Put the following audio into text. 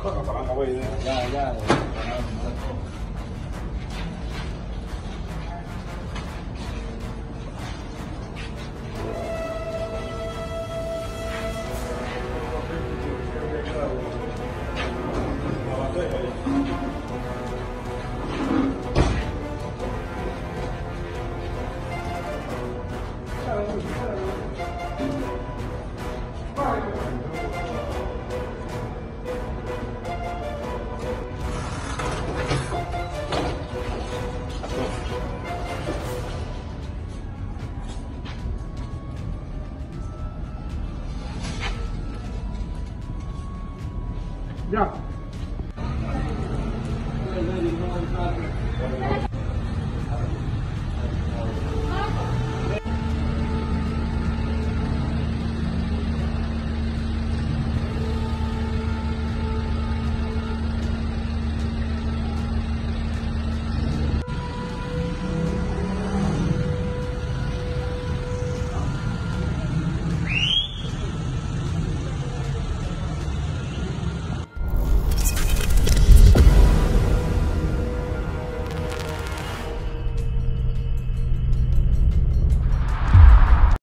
เข把ก็ฟัง Yap.